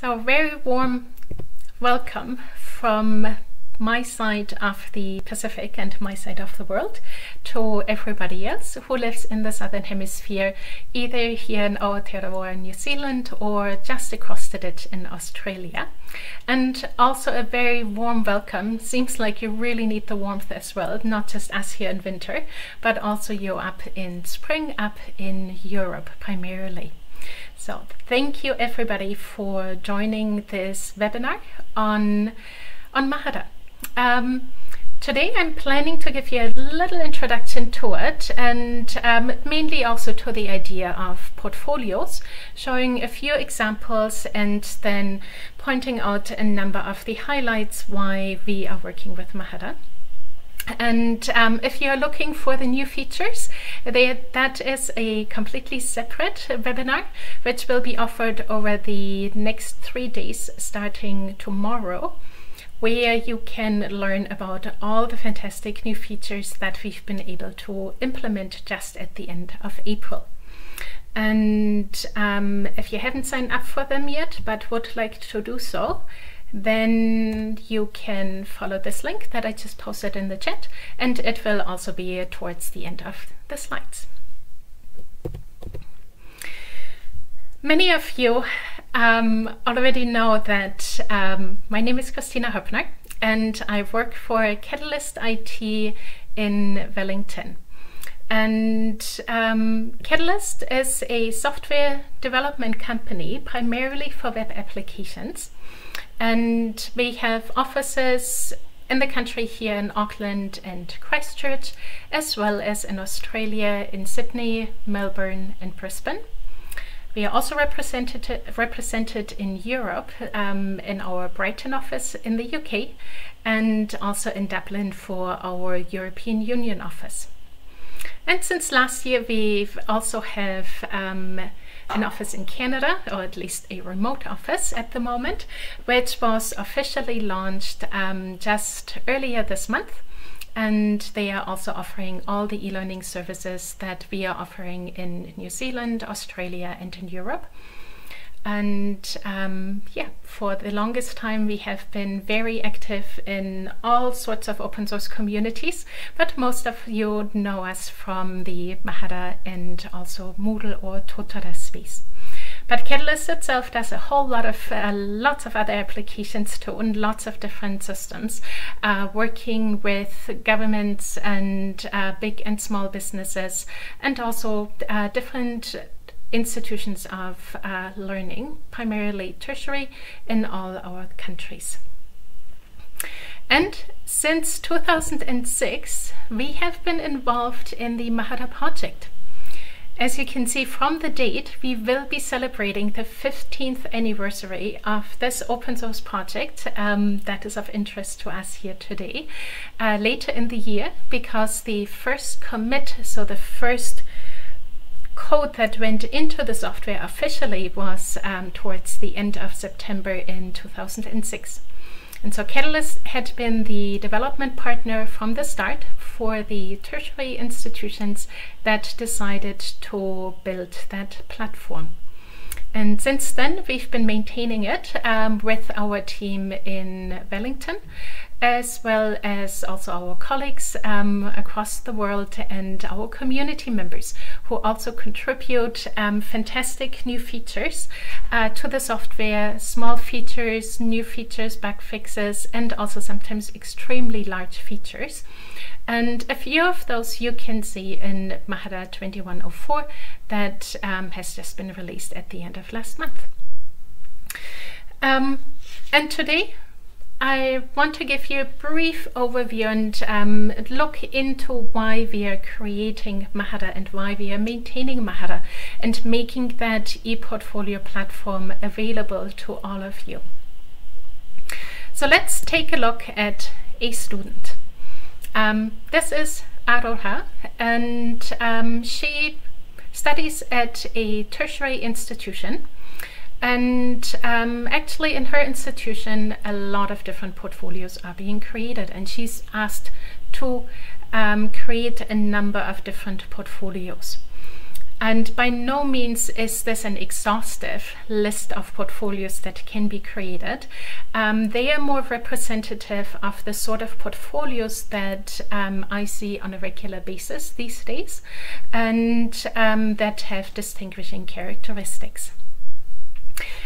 So, very warm welcome from my side of the Pacific and my side of the world to everybody else who lives in the Southern Hemisphere, either here in Aotearoa, New Zealand, or just across the ditch in Australia. And also a very warm welcome. Seems like you really need the warmth as well, not just us here in winter, but also you up in spring, up in Europe primarily. So thank you everybody for joining this webinar on, on Mahara. Um, today I'm planning to give you a little introduction to it and um, mainly also to the idea of portfolios, showing a few examples and then pointing out a number of the highlights why we are working with Mahara. And um, if you're looking for the new features, they, that is a completely separate webinar, which will be offered over the next three days starting tomorrow where you can learn about all the fantastic new features that we've been able to implement just at the end of April. And um, if you haven't signed up for them yet but would like to do so, then you can follow this link that I just posted in the chat and it will also be towards the end of the slides. Many of you um, already know that um, my name is Kristina Hoeppner and I work for Catalyst IT in Wellington. And um, Catalyst is a software development company primarily for web applications. And we have offices in the country here in Auckland and Christchurch, as well as in Australia, in Sydney, Melbourne, and Brisbane. We are also represented, represented in Europe um, in our Brighton office in the UK and also in Dublin for our European Union office. And since last year, we also have um, an office in Canada, or at least a remote office at the moment, which was officially launched um, just earlier this month. And they are also offering all the e learning services that we are offering in New Zealand, Australia, and in Europe. And um, yeah, for the longest time, we have been very active in all sorts of open source communities, but most of you know us from the Mahara and also Moodle or Totara space. But Catalyst itself does a whole lot of uh, lots of other applications too, and lots of different systems, uh, working with governments and uh, big and small businesses, and also uh, different institutions of uh, learning, primarily tertiary, in all our countries. And since 2006, we have been involved in the Mahara project. As you can see from the date, we will be celebrating the 15th anniversary of this open source project um, that is of interest to us here today, uh, later in the year, because the first commit, so the first code that went into the software officially was um, towards the end of September in 2006. And so Catalyst had been the development partner from the start for the tertiary institutions that decided to build that platform. And since then, we've been maintaining it um, with our team in Wellington as well as also our colleagues um, across the world and our community members who also contribute um, fantastic new features uh, to the software, small features, new features, bug fixes, and also sometimes extremely large features. And a few of those you can see in Mahara 2104 that um, has just been released at the end of last month. Um, and today I want to give you a brief overview and um, look into why we are creating Mahara and why we are maintaining Mahara and making that e-portfolio platform available to all of you. So let's take a look at a student. Um, this is Aroha and um, she studies at a tertiary institution and um, actually, in her institution, a lot of different portfolios are being created, and she's asked to um, create a number of different portfolios. And by no means is this an exhaustive list of portfolios that can be created. Um, they are more representative of the sort of portfolios that um, I see on a regular basis these days and um, that have distinguishing characteristics.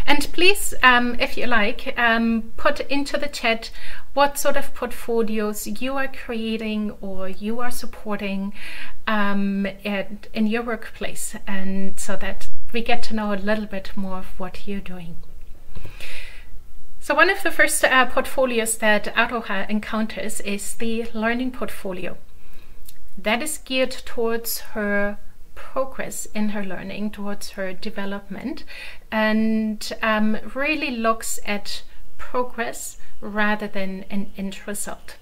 And please, um, if you like, um, put into the chat what sort of portfolios you are creating or you are supporting um, in, in your workplace, and so that we get to know a little bit more of what you're doing. So one of the first uh, portfolios that Aroha encounters is the learning portfolio. That is geared towards her progress in her learning, towards her development, and um, really looks at progress rather than an end result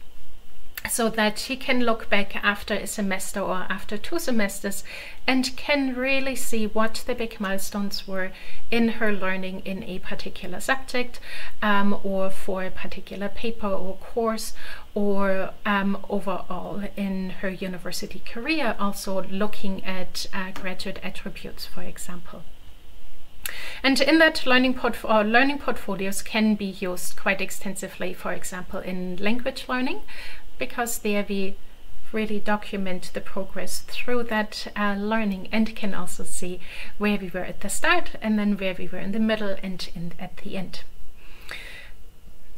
so that she can look back after a semester or after two semesters and can really see what the big milestones were in her learning in a particular subject um, or for a particular paper or course or um, overall in her university career, also looking at uh, graduate attributes, for example. And in that learning, portf uh, learning portfolios can be used quite extensively, for example, in language learning, because there we really document the progress through that uh, learning and can also see where we were at the start and then where we were in the middle and in, at the end.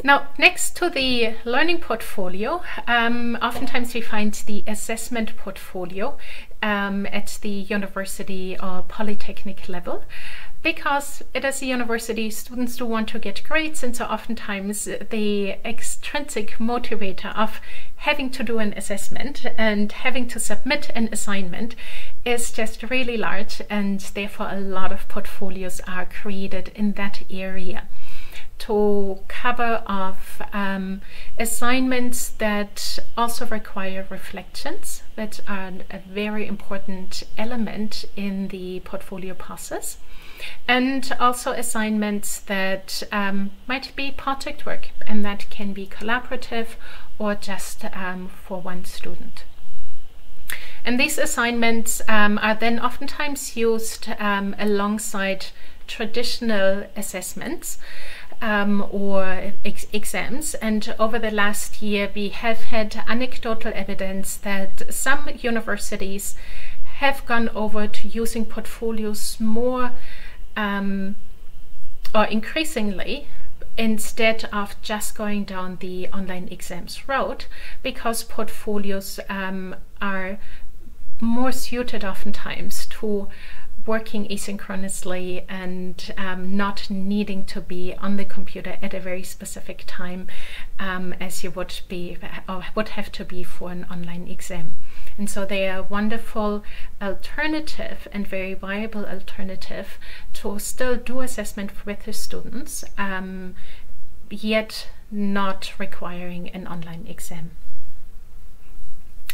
Now, next to the learning portfolio, um, oftentimes we find the assessment portfolio um, at the university or polytechnic level because it is a university, students do want to get grades, and so oftentimes the extrinsic motivator of having to do an assessment and having to submit an assignment is just really large, and therefore a lot of portfolios are created in that area to cover off um, assignments that also require reflections that are a very important element in the portfolio process and also assignments that um, might be project work and that can be collaborative or just um, for one student. And these assignments um, are then oftentimes used um, alongside traditional assessments um, or ex exams. And over the last year, we have had anecdotal evidence that some universities have gone over to using portfolios more um, or increasingly instead of just going down the online exams route because portfolios um, are more suited oftentimes to working asynchronously and um, not needing to be on the computer at a very specific time um, as you would be or would have to be for an online exam. And so they are a wonderful alternative and very viable alternative to still do assessment with the students, um, yet not requiring an online exam.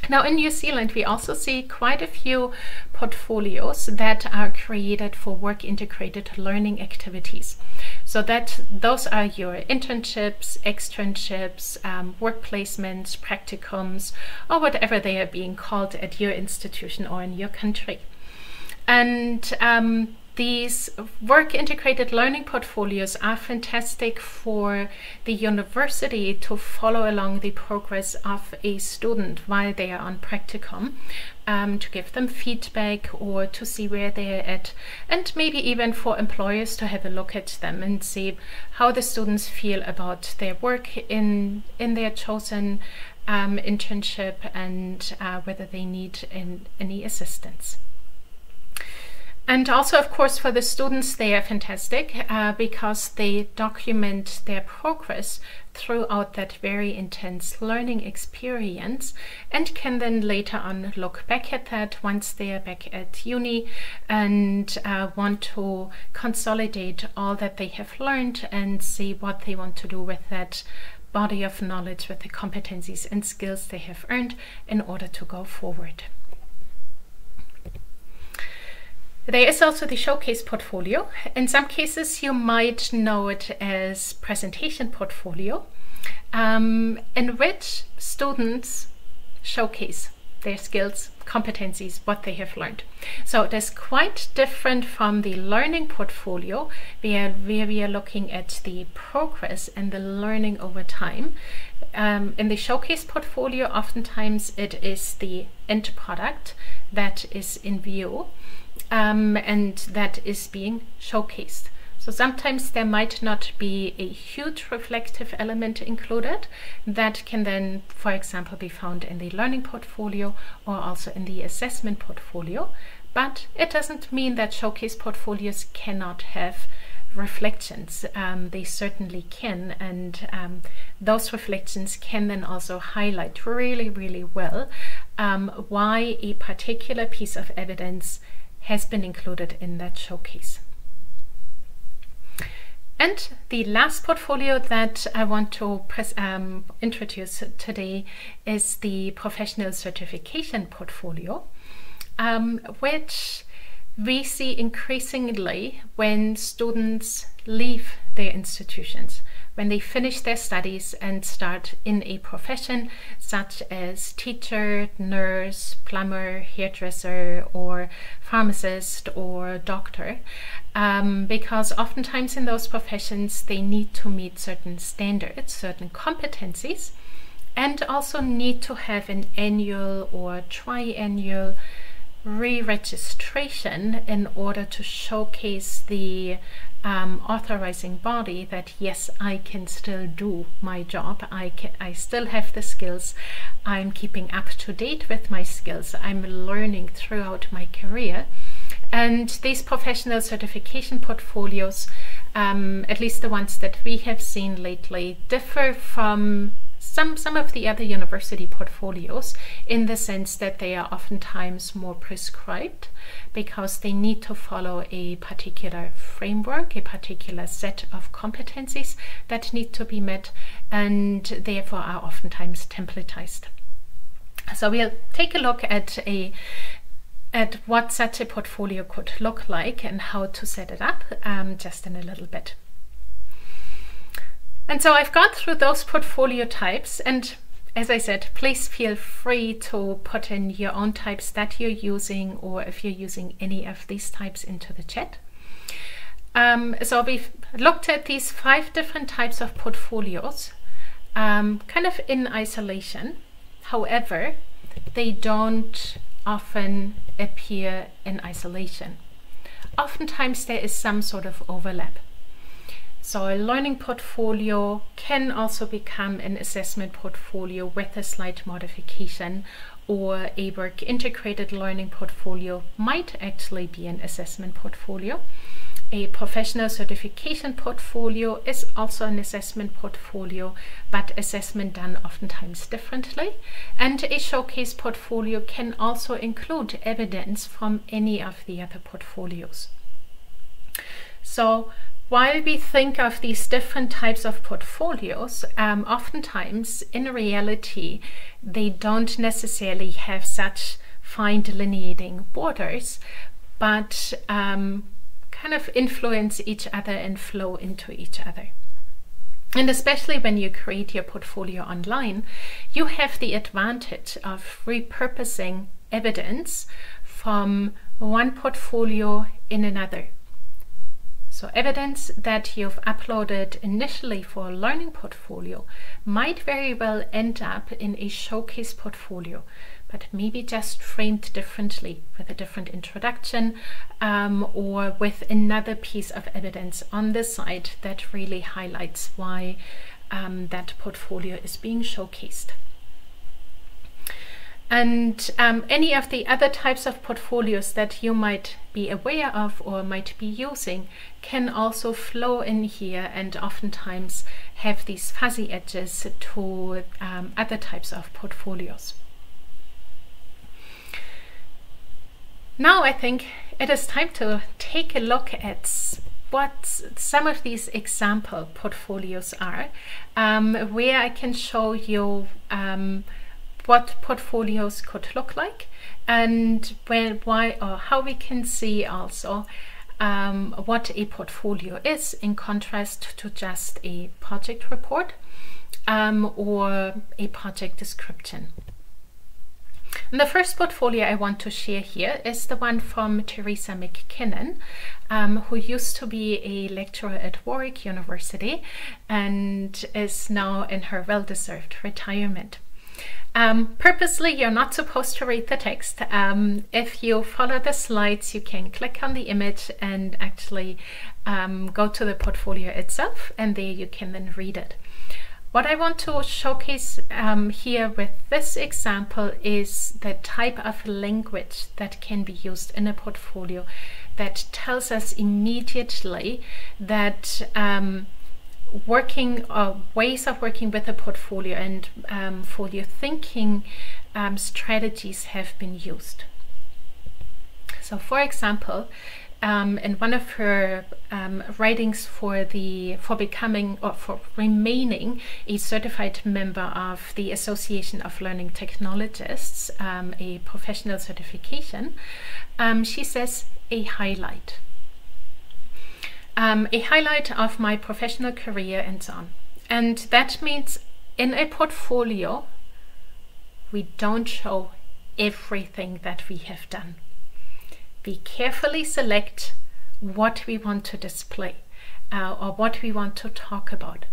Now in New Zealand, we also see quite a few portfolios that are created for work integrated learning activities. So that those are your internships, externships, um, work placements, practicums, or whatever they are being called at your institution or in your country. And um, these work integrated learning portfolios are fantastic for the university to follow along the progress of a student while they are on practicum, um, to give them feedback or to see where they're at, and maybe even for employers to have a look at them and see how the students feel about their work in, in their chosen um, internship and uh, whether they need any assistance. And also, of course, for the students, they are fantastic uh, because they document their progress throughout that very intense learning experience and can then later on look back at that once they are back at uni and uh, want to consolidate all that they have learned and see what they want to do with that body of knowledge, with the competencies and skills they have earned in order to go forward. There is also the showcase portfolio. In some cases, you might know it as presentation portfolio, um, in which students showcase their skills, competencies, what they have learned. So it is quite different from the learning portfolio where, where we are looking at the progress and the learning over time. Um, in the showcase portfolio, oftentimes it is the end product that is in view um, and that is being showcased. So sometimes there might not be a huge reflective element included that can then, for example, be found in the learning portfolio or also in the assessment portfolio. But it doesn't mean that showcase portfolios cannot have reflections. Um, they certainly can, and um, those reflections can then also highlight really, really well um, why a particular piece of evidence has been included in that showcase. And the last portfolio that I want to press, um, introduce today is the professional certification portfolio, um, which we see increasingly when students leave their institutions when they finish their studies and start in a profession such as teacher, nurse, plumber, hairdresser, or pharmacist or doctor. Um, because oftentimes in those professions they need to meet certain standards, certain competencies, and also need to have an annual or triannual re-registration in order to showcase the um, authorizing body that yes, I can still do my job. I can, I still have the skills. I'm keeping up to date with my skills. I'm learning throughout my career. And these professional certification portfolios, um, at least the ones that we have seen lately, differ from some, some of the other university portfolios in the sense that they are oftentimes more prescribed because they need to follow a particular framework, a particular set of competencies that need to be met and therefore are oftentimes templatized. So we'll take a look at a at what such a portfolio could look like and how to set it up um, just in a little bit. And so I've gone through those portfolio types and as I said, please feel free to put in your own types that you're using or if you're using any of these types into the chat. Um, so we've looked at these five different types of portfolios um, kind of in isolation. However, they don't often appear in isolation. Oftentimes there is some sort of overlap. So a learning portfolio can also become an assessment portfolio with a slight modification or a work integrated learning portfolio might actually be an assessment portfolio. A professional certification portfolio is also an assessment portfolio, but assessment done oftentimes differently. And a showcase portfolio can also include evidence from any of the other portfolios. So while we think of these different types of portfolios, um, oftentimes in reality, they don't necessarily have such fine delineating borders, but um, kind of influence each other and flow into each other. And especially when you create your portfolio online, you have the advantage of repurposing evidence from one portfolio in another. So evidence that you've uploaded initially for a learning portfolio might very well end up in a showcase portfolio, but maybe just framed differently with a different introduction um, or with another piece of evidence on the side that really highlights why um, that portfolio is being showcased. And um, any of the other types of portfolios that you might be aware of or might be using can also flow in here and oftentimes have these fuzzy edges to um, other types of portfolios. Now I think it is time to take a look at what some of these example portfolios are, um, where I can show you um, what portfolios could look like and when, why or how we can see also um, what a portfolio is in contrast to just a project report um, or a project description. And the first portfolio I want to share here is the one from Teresa MacKinnon, um, who used to be a lecturer at Warwick University and is now in her well-deserved retirement. Um, purposely, you're not supposed to read the text. Um, if you follow the slides, you can click on the image and actually um, go to the portfolio itself, and there you can then read it. What I want to showcase um, here with this example is the type of language that can be used in a portfolio that tells us immediately that um, working uh, ways of working with a portfolio and um, folio thinking um, strategies have been used. So for example, um, in one of her um, writings for the for becoming or for remaining a certified member of the Association of Learning Technologists, um, a professional certification, um, she says a highlight. Um, a highlight of my professional career and so on. And that means in a portfolio, we don't show everything that we have done we carefully select what we want to display uh, or what we want to talk about.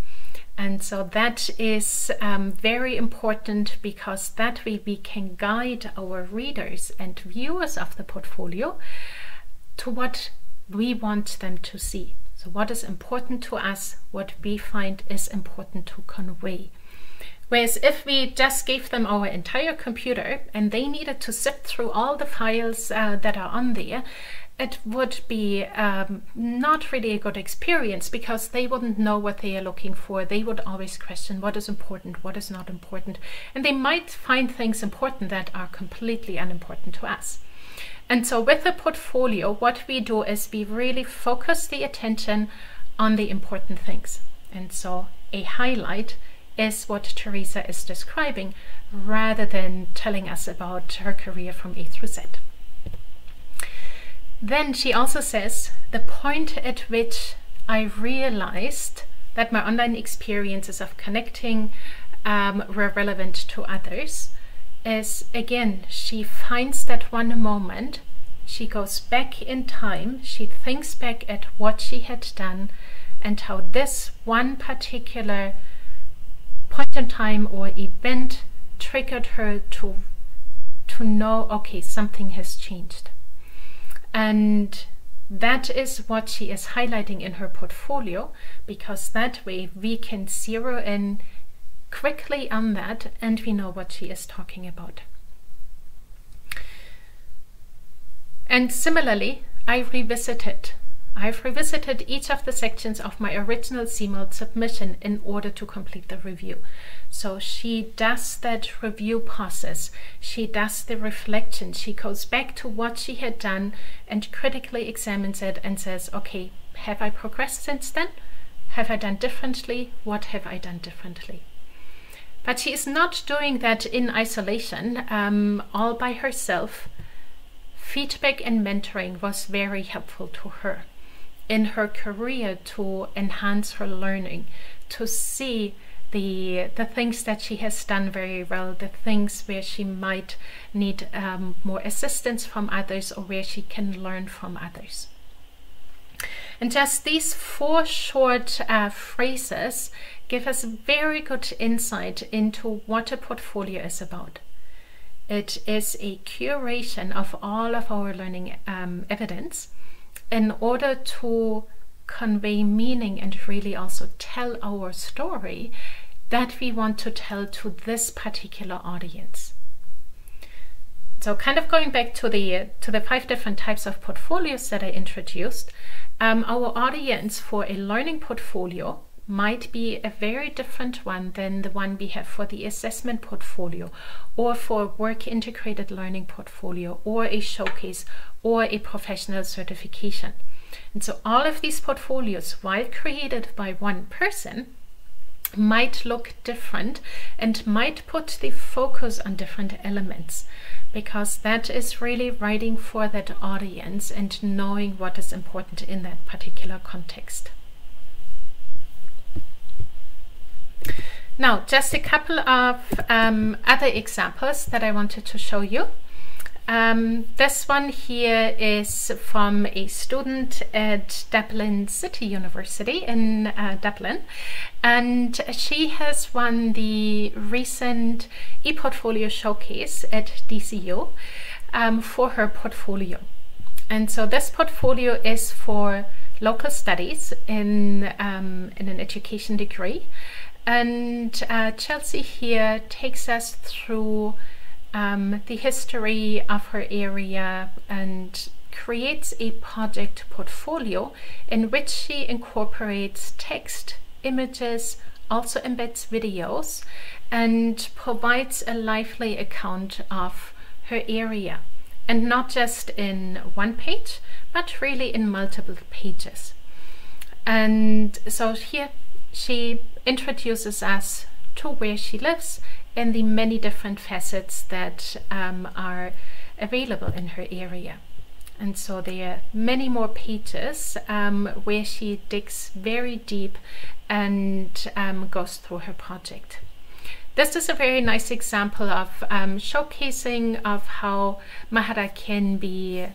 And so that is um, very important because that way we can guide our readers and viewers of the portfolio to what we want them to see. So what is important to us, what we find is important to convey. Whereas if we just gave them our entire computer and they needed to sift through all the files uh, that are on there, it would be um, not really a good experience because they wouldn't know what they are looking for. They would always question what is important, what is not important, and they might find things important that are completely unimportant to us. And so with a portfolio, what we do is we really focus the attention on the important things. And so a highlight is what Teresa is describing rather than telling us about her career from A through Z. Then she also says the point at which I realized that my online experiences of connecting um, were relevant to others is again, she finds that one moment, she goes back in time, she thinks back at what she had done and how this one particular point in time or event triggered her to to know okay something has changed. And that is what she is highlighting in her portfolio because that way we can zero in quickly on that and we know what she is talking about. And similarly, I revisited I've revisited each of the sections of my original CMALT submission in order to complete the review. So she does that review process, she does the reflection, she goes back to what she had done and critically examines it and says, okay, have I progressed since then? Have I done differently? What have I done differently? But she is not doing that in isolation, um, all by herself. Feedback and mentoring was very helpful to her in her career to enhance her learning, to see the the things that she has done very well, the things where she might need um, more assistance from others or where she can learn from others. And just these four short uh, phrases give us very good insight into what a portfolio is about. It is a curation of all of our learning um, evidence in order to convey meaning and really also tell our story that we want to tell to this particular audience. So kind of going back to the to the five different types of portfolios that I introduced, um, our audience for a learning portfolio might be a very different one than the one we have for the assessment portfolio or for a work integrated learning portfolio or a showcase or a professional certification. And so all of these portfolios, while created by one person, might look different and might put the focus on different elements because that is really writing for that audience and knowing what is important in that particular context. Now, just a couple of um, other examples that I wanted to show you. Um, this one here is from a student at Dublin City University in uh, Dublin, and she has won the recent ePortfolio showcase at DCU um, for her portfolio. And so this portfolio is for local studies in, um, in an education degree. And uh, Chelsea here takes us through um, the history of her area and creates a project portfolio in which she incorporates text, images, also embeds videos, and provides a lively account of her area. And not just in one page, but really in multiple pages. And so here she introduces us to where she lives and the many different facets that um, are available in her area. And so there are many more pages um, where she digs very deep and um, goes through her project. This is a very nice example of um, showcasing of how Mahara can be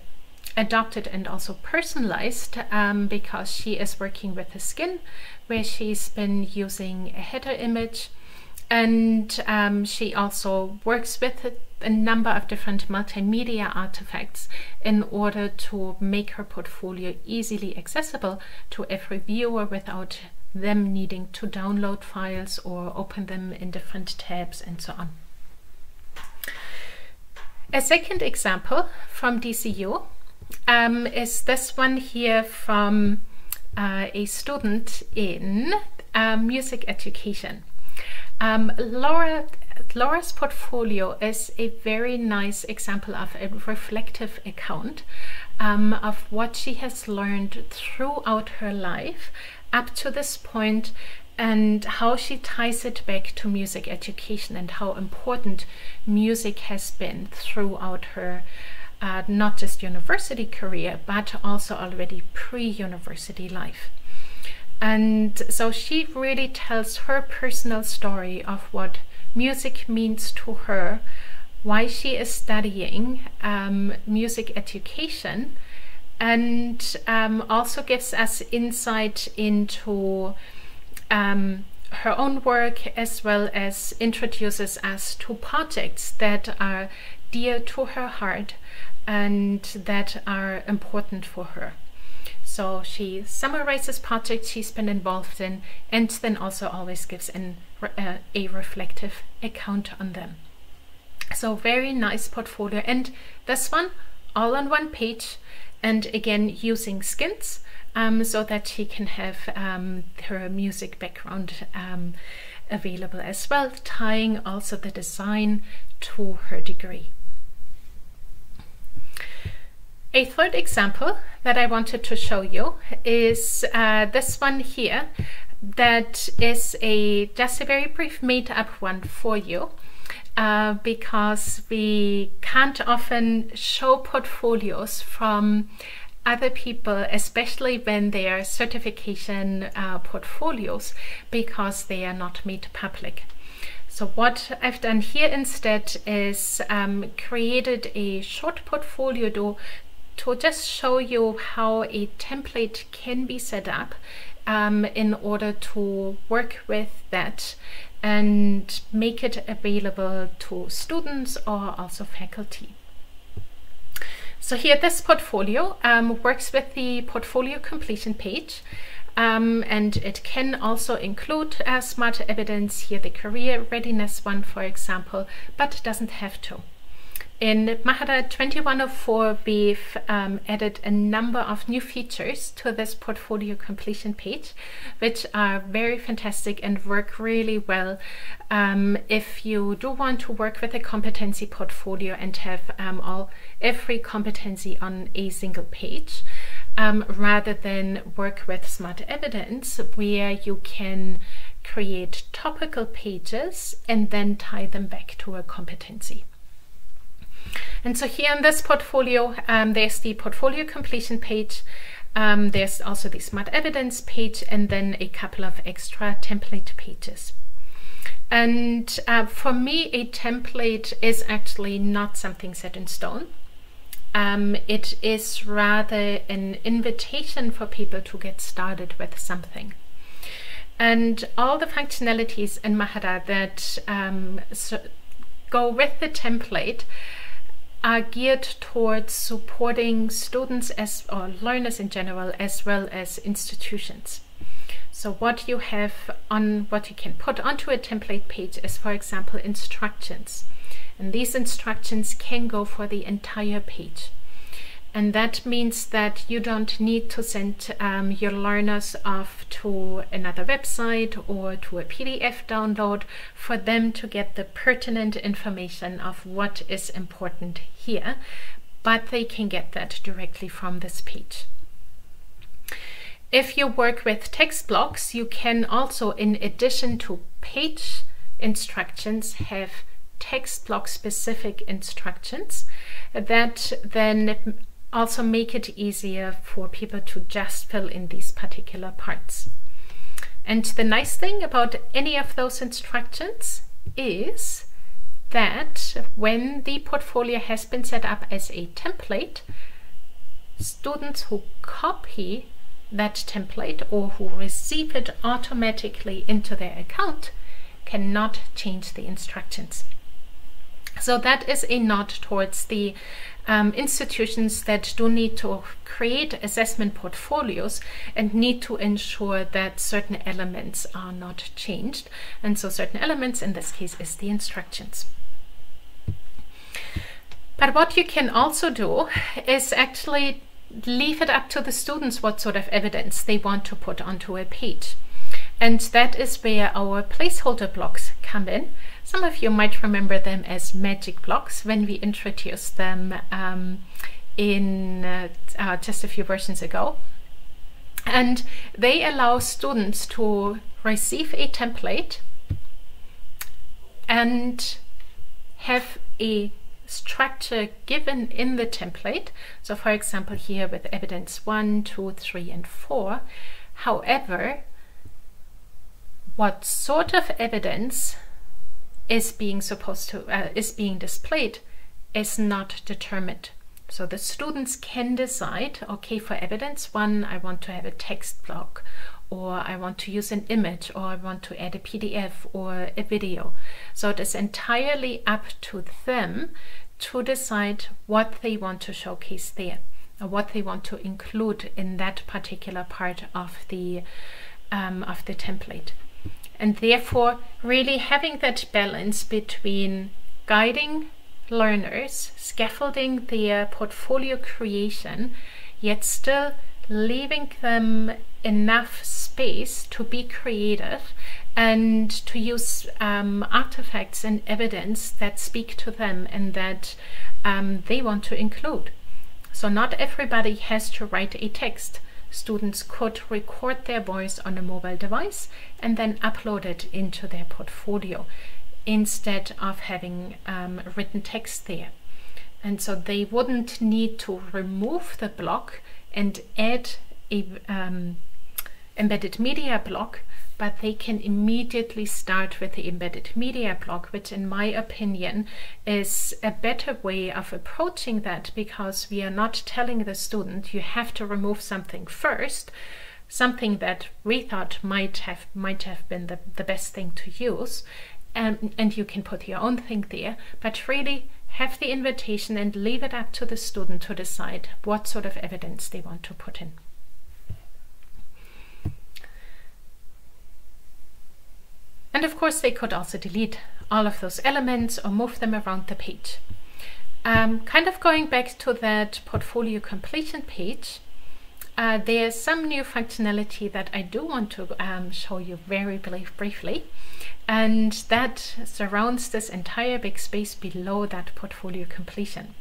adopted and also personalized um, because she is working with the skin where she's been using a header image and um, she also works with a, number of different multimedia artifacts in order to make her portfolio easily accessible to every viewer without them needing to download files or open them in different tabs and so on. A second example from DCU um, is this one here from uh, a student in uh, music education. Um, Laura, Laura's portfolio is a very nice example of a reflective account um, of what she has learned throughout her life up to this point and how she ties it back to music education and how important music has been throughout her uh, not just university career but also already pre-university life. And so she really tells her personal story of what music means to her, why she is studying um, music education, and um, also gives us insight into um, her own work as well as introduces us to projects that are dear to her heart and that are important for her. So she summarizes projects she's been involved in and then also always gives an, uh, a reflective account on them. So very nice portfolio and this one all on one page and again using skins um, so that she can have um, her music background um, available as well, tying also the design to her degree. A third example that I wanted to show you is uh, this one here that is a just a very brief made-up one for you uh, because we can't often show portfolios from other people, especially when they are certification uh, portfolios, because they are not made public. So what I've done here instead is um, created a short portfolio to just show you how a template can be set up um, in order to work with that and make it available to students or also faculty. So here this portfolio um, works with the portfolio completion page um, and it can also include uh, smart evidence here the career readiness one for example but doesn't have to. In Mahara 2104, we've um, added a number of new features to this portfolio completion page, which are very fantastic and work really well um, if you do want to work with a competency portfolio and have um, all every competency on a single page. Um, rather than work with smart evidence where you can create topical pages and then tie them back to a competency. And so here in this portfolio, um, there's the portfolio completion page. Um, there's also the smart evidence page and then a couple of extra template pages. And uh, for me, a template is actually not something set in stone. Um, it is rather an invitation for people to get started with something. And all the functionalities in Mahara that um, so go with the template are geared towards supporting students as or learners in general as well as institutions. So what you have on what you can put onto a template page is for example instructions. And these instructions can go for the entire page. And that means that you don't need to send um, your learners off to another website or to a PDF download for them to get the pertinent information of what is important here, but they can get that directly from this page. If you work with text blocks, you can also, in addition to page instructions, have text block specific instructions that then also make it easier for people to just fill in these particular parts. And the nice thing about any of those instructions is that when the portfolio has been set up as a template, students who copy that template or who receive it automatically into their account cannot change the instructions. So that is a nod towards the um, institutions that do need to create assessment portfolios and need to ensure that certain elements are not changed. And so certain elements in this case is the instructions. But what you can also do is actually leave it up to the students what sort of evidence they want to put onto a page. And that is where our placeholder blocks come in. Some of you might remember them as magic blocks when we introduced them um, in uh, uh, just a few versions ago. And they allow students to receive a template and have a structure given in the template. So for example, here with evidence one, two, three, and 4. However, what sort of evidence is being supposed to uh, is being displayed is not determined. So the students can decide, okay, for evidence one, I want to have a text block, or I want to use an image, or I want to add a PDF or a video. So it is entirely up to them to decide what they want to showcase there, or what they want to include in that particular part of the um, of the template and therefore really having that balance between guiding learners, scaffolding their portfolio creation, yet still leaving them enough space to be creative and to use um, artifacts and evidence that speak to them and that um, they want to include. So not everybody has to write a text students could record their voice on a mobile device and then upload it into their portfolio instead of having um, written text there. And so they wouldn't need to remove the block and add a um, embedded media block but they can immediately start with the embedded media block, which in my opinion is a better way of approaching that because we are not telling the student you have to remove something first, something that we thought might have might have been the, the best thing to use. And, and you can put your own thing there, but really have the invitation and leave it up to the student to decide what sort of evidence they want to put in. And of course they could also delete all of those elements or move them around the page. Um, kind of going back to that portfolio completion page, uh, there's some new functionality that I do want to um, show you very briefly and that surrounds this entire big space below that portfolio completion.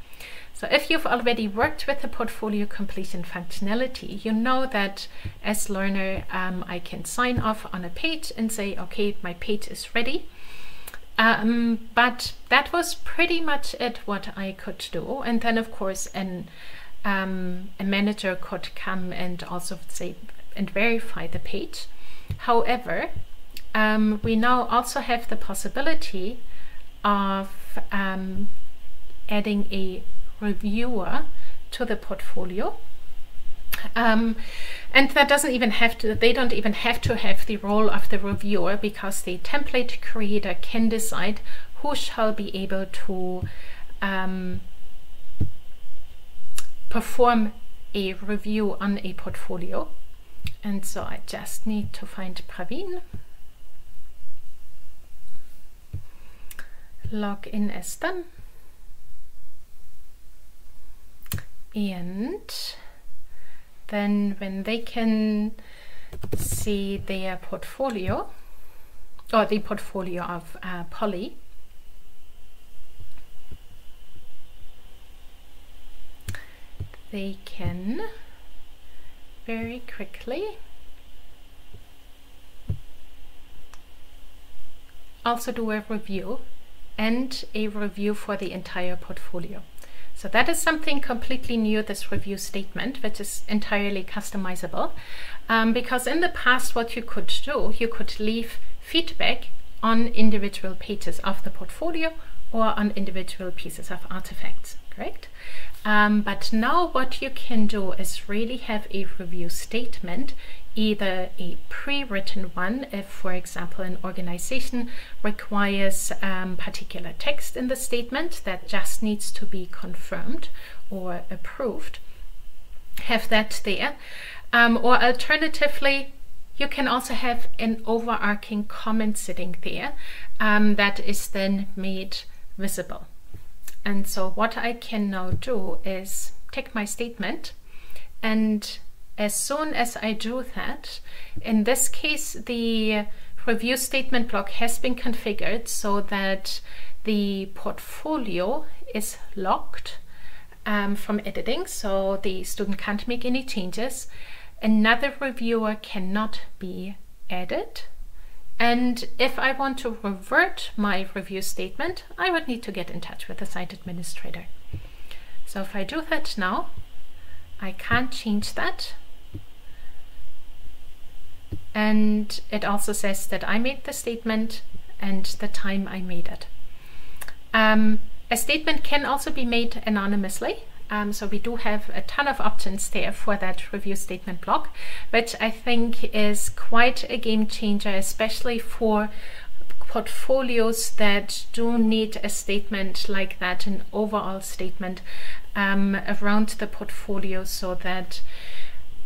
So if you've already worked with the portfolio completion functionality, you know that as learner, um, I can sign off on a page and say, okay, my page is ready. Um, but that was pretty much it what I could do. And then of course, an, um, a manager could come and also say and verify the page. However, um, we now also have the possibility of um, adding a reviewer to the portfolio. Um, and that doesn't even have to, they don't even have to have the role of the reviewer because the template creator can decide who shall be able to um, perform a review on a portfolio. And so I just need to find Praveen. Log in as done. And then when they can see their portfolio or the portfolio of uh, Polly, they can very quickly also do a review and a review for the entire portfolio. So that is something completely new, this review statement, which is entirely customizable. Um, because in the past, what you could do, you could leave feedback on individual pages of the portfolio or on individual pieces of artifacts, correct? Um, but now what you can do is really have a review statement either a pre-written one if for example an organization requires um, particular text in the statement that just needs to be confirmed or approved have that there. Um, or alternatively you can also have an overarching comment sitting there um, that is then made visible. And so what I can now do is take my statement and as soon as I do that, in this case, the review statement block has been configured so that the portfolio is locked um, from editing, so the student can't make any changes. Another reviewer cannot be added. And if I want to revert my review statement, I would need to get in touch with the site administrator. So if I do that now, I can't change that and it also says that I made the statement and the time I made it. Um, a statement can also be made anonymously. Um, so we do have a ton of options there for that review statement block, which I think is quite a game changer, especially for portfolios that do need a statement like that, an overall statement um, around the portfolio so that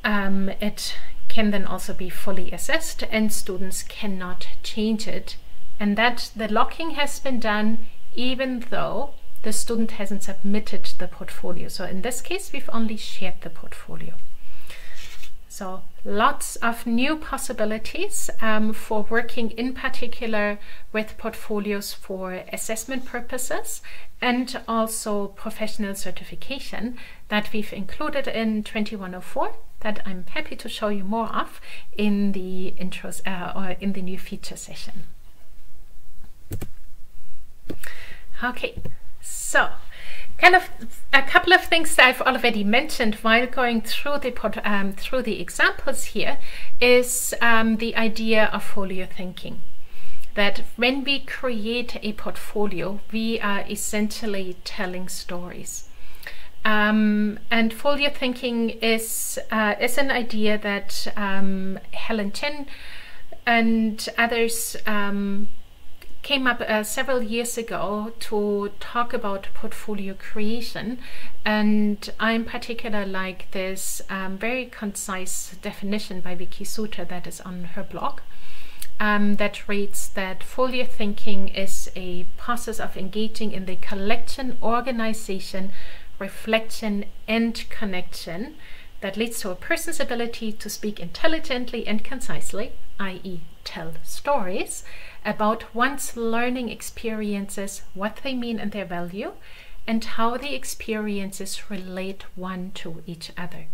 um, it can then also be fully assessed and students cannot change it. And that the locking has been done even though the student hasn't submitted the portfolio. So in this case, we've only shared the portfolio. So lots of new possibilities um, for working in particular with portfolios for assessment purposes and also professional certification that we've included in 2104 that I'm happy to show you more of in the intros uh, or in the new feature session. Okay, so kind of a couple of things that I've already mentioned while going through the um, through the examples here is um, the idea of folio thinking. That when we create a portfolio, we are essentially telling stories. Um, and folio thinking is uh, is an idea that um, Helen Chen and others um, came up uh, several years ago to talk about portfolio creation. And I in particular like this um, very concise definition by Vicky Suter that is on her blog. Um, that reads that folio thinking is a process of engaging in the collection, organization, reflection, and connection that leads to a person's ability to speak intelligently and concisely, i.e., tell stories about one's learning experiences, what they mean and their value, and how the experiences relate one to each other.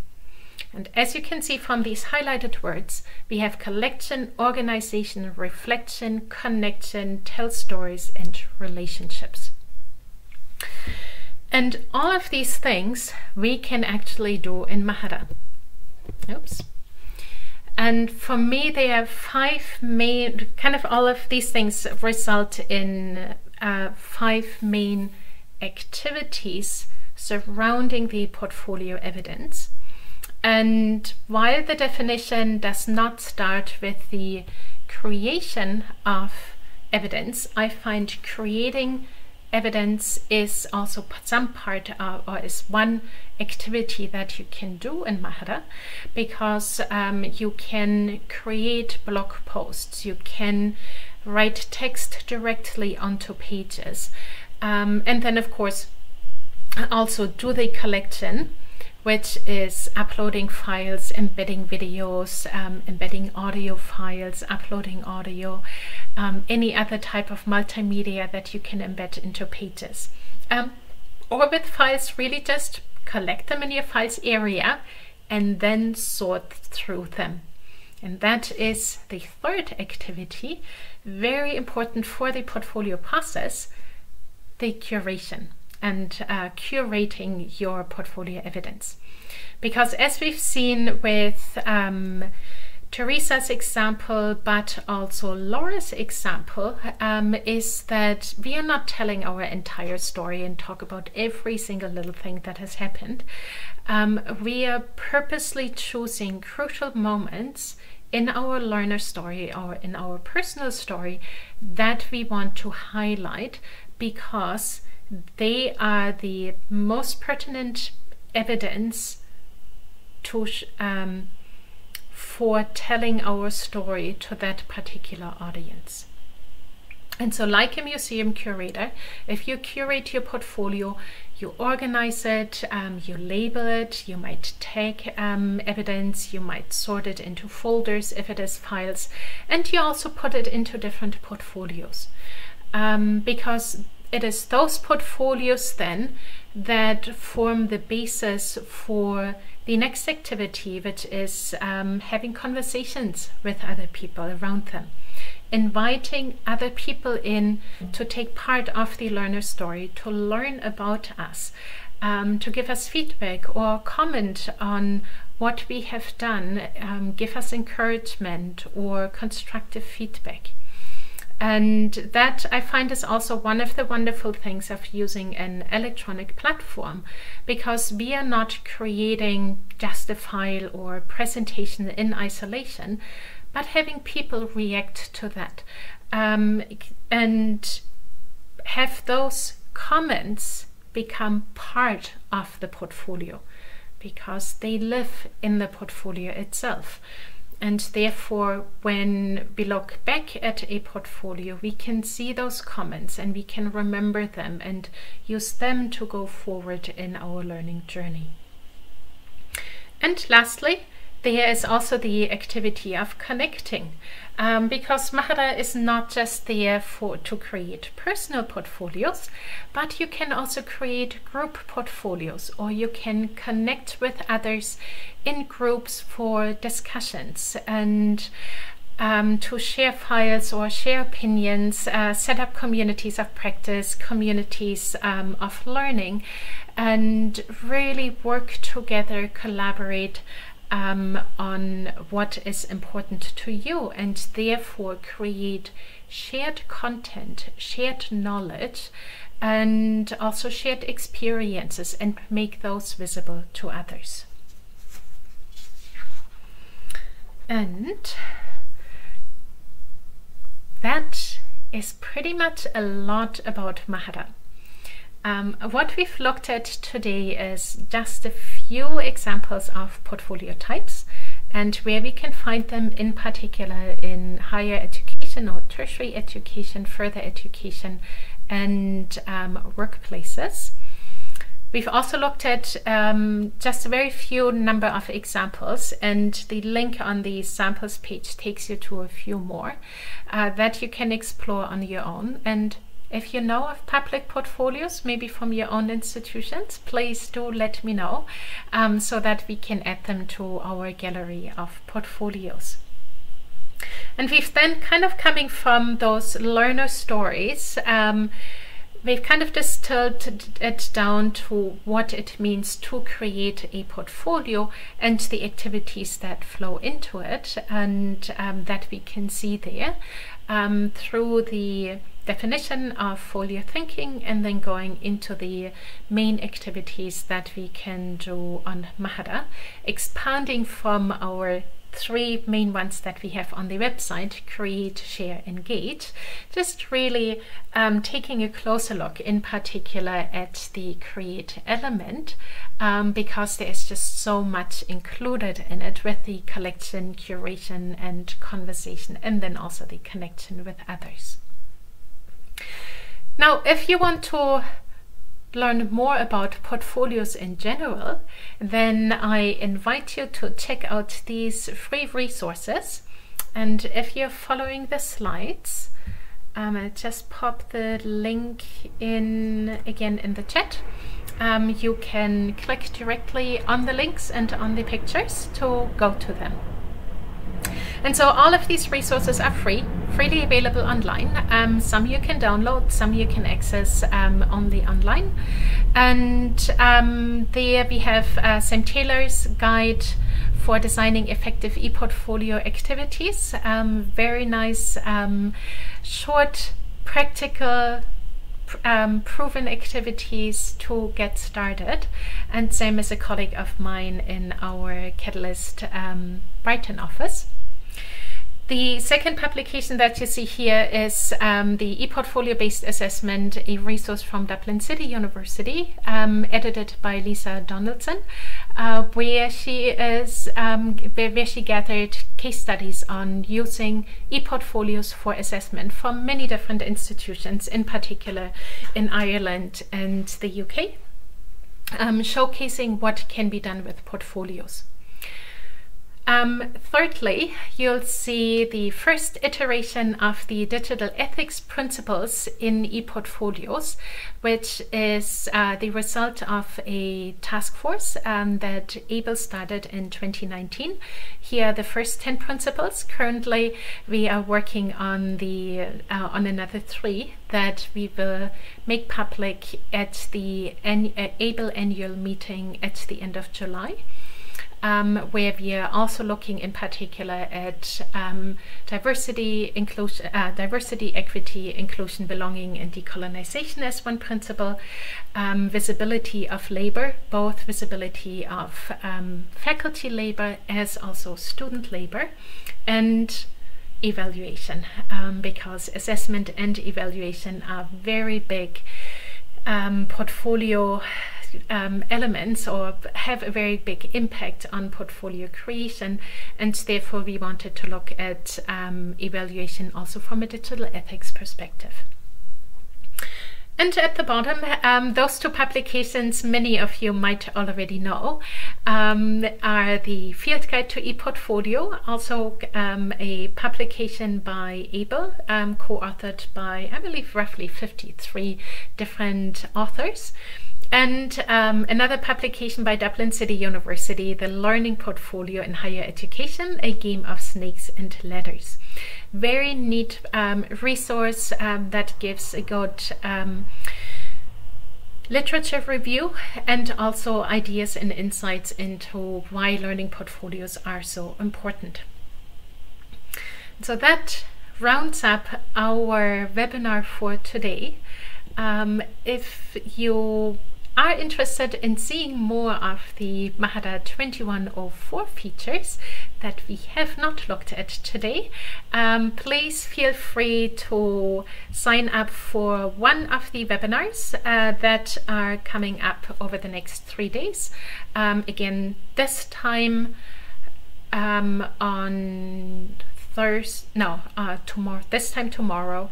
And as you can see from these highlighted words, we have collection, organization, reflection, connection, tell stories, and relationships. And all of these things we can actually do in Mahara. Oops. And for me, there are five main, kind of all of these things result in uh, five main activities surrounding the portfolio evidence. And while the definition does not start with the creation of evidence, I find creating evidence is also some part of, or is one activity that you can do in Mahara because um, you can create blog posts, you can write text directly onto pages, um, and then, of course, also do the collection which is uploading files, embedding videos, um, embedding audio files, uploading audio, um, any other type of multimedia that you can embed into pages. Um, or with files, really just collect them in your files area and then sort through them. And that is the third activity, very important for the portfolio process, the curation and uh, curating your portfolio evidence. Because as we've seen with um, Teresa's example, but also Laura's example, um, is that we are not telling our entire story and talk about every single little thing that has happened. Um, we are purposely choosing crucial moments in our learner story or in our personal story that we want to highlight because they are the most pertinent evidence to um, for telling our story to that particular audience. And so, like a museum curator, if you curate your portfolio, you organize it, um, you label it, you might tag um, evidence, you might sort it into folders if it is files, and you also put it into different portfolios. Um, because it is those portfolios then that form the basis for the next activity, which is um, having conversations with other people around them, inviting other people in to take part of the learner story, to learn about us, um, to give us feedback or comment on what we have done, um, give us encouragement or constructive feedback. And that I find is also one of the wonderful things of using an electronic platform because we are not creating just a file or presentation in isolation, but having people react to that. Um, and have those comments become part of the portfolio because they live in the portfolio itself and therefore when we look back at a portfolio we can see those comments and we can remember them and use them to go forward in our learning journey. And lastly there is also the activity of connecting um, because Mahara is not just there for to create personal portfolios, but you can also create group portfolios or you can connect with others in groups for discussions and um, to share files or share opinions, uh, set up communities of practice, communities um, of learning, and really work together, collaborate um, on what is important to you and therefore create shared content, shared knowledge, and also shared experiences and make those visible to others. And that is pretty much a lot about Mahara. Um, what we've looked at today is just a few examples of portfolio types and where we can find them in particular in higher education or tertiary education, further education and um, workplaces. We've also looked at um, just a very few number of examples and the link on the samples page takes you to a few more uh, that you can explore on your own and if you know of public portfolios, maybe from your own institutions, please do let me know um, so that we can add them to our gallery of portfolios. And we've then kind of coming from those learner stories, um, we've kind of distilled it down to what it means to create a portfolio and the activities that flow into it and um, that we can see there um, through the definition of folio thinking and then going into the main activities that we can do on Mahara, expanding from our three main ones that we have on the website create share engage. Just really um, taking a closer look in particular at the create element um, because there's just so much included in it with the collection curation and conversation and then also the connection with others now if you want to learn more about portfolios in general, then I invite you to check out these free resources. And if you're following the slides, um, I'll just pop the link in again in the chat. Um, you can click directly on the links and on the pictures to go to them. And so all of these resources are free, freely available online. Um, some you can download, some you can access um, only online. And um, there we have uh, Sam Taylor's guide for designing effective e-portfolio activities. Um, very nice, um, short, practical um, proven activities to get started and same as a colleague of mine in our Catalyst um, Brighton office. The second publication that you see here is um, the ePortfolio based assessment, a resource from Dublin City University, um, edited by Lisa Donaldson, uh, where she is um, where she gathered case studies on using ePortfolios for assessment from many different institutions, in particular in Ireland and the UK, um, showcasing what can be done with portfolios. Um, thirdly, you'll see the first iteration of the digital ethics principles in ePortfolios, which is uh, the result of a task force um, that AAEEBL started in 2019. Here are the first 10 principles. Currently, we are working on the uh, on another three that we will make public at the uh, AAEEBL annual meeting at the end of July um, where we are also looking in particular at um, diversity, inclusion, uh, diversity, equity, inclusion, belonging, and decolonization as one principle. Um, visibility of labor, both visibility of um, faculty labor as also student labor, and evaluation, um, because assessment and evaluation are very big um, portfolio um, elements or have a very big impact on portfolio creation and therefore we wanted to look at um, evaluation also from a digital ethics perspective. And at the bottom, um, those two publications many of you might already know um, are the Field Guide to ePortfolio, also um, a publication by AAEEBL, um, co-authored by, I believe, roughly 53 different authors. And um, another publication by Dublin City University, The Learning Portfolio in Higher Education, A Game of Snakes and Ladders. Very neat um, resource um, that gives a good um, literature review and also ideas and insights into why learning portfolios are so important. So that rounds up our webinar for today. Um, if you are interested in seeing more of the Mahara 2104 features that we have not looked at today, um, please feel free to sign up for one of the webinars uh, that are coming up over the next three days. Um, again, this time um, on Thursday, no, uh, tomorrow, this time tomorrow,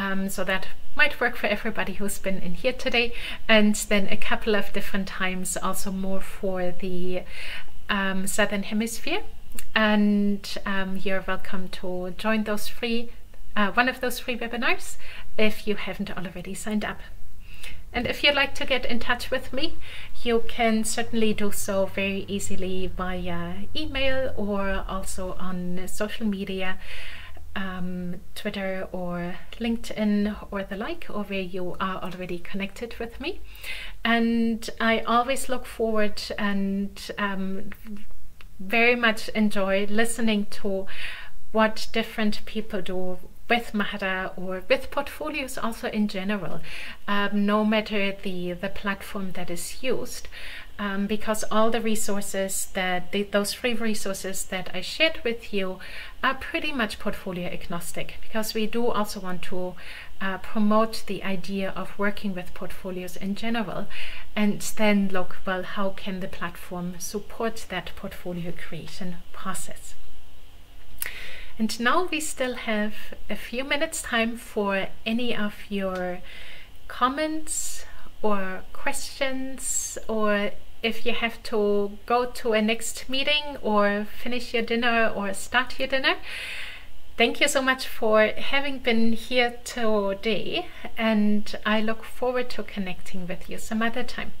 um, so that might work for everybody who's been in here today. And then a couple of different times also more for the um, southern hemisphere. And um, you're welcome to join those free uh, one of those free webinars if you haven't already signed up. And if you'd like to get in touch with me, you can certainly do so very easily via email or also on social media um, Twitter or LinkedIn or the like, or where you are already connected with me. And I always look forward and um, very much enjoy listening to what different people do with Mahara or with portfolios also in general, um, no matter the, the platform that is used um, because all the resources that those free resources that I shared with you are pretty much portfolio agnostic because we do also want to uh, promote the idea of working with portfolios in general and then look well how can the platform support that portfolio creation process? And now we still have a few minutes time for any of your comments or questions or if you have to go to a next meeting or finish your dinner or start your dinner. Thank you so much for having been here today, and I look forward to connecting with you some other time.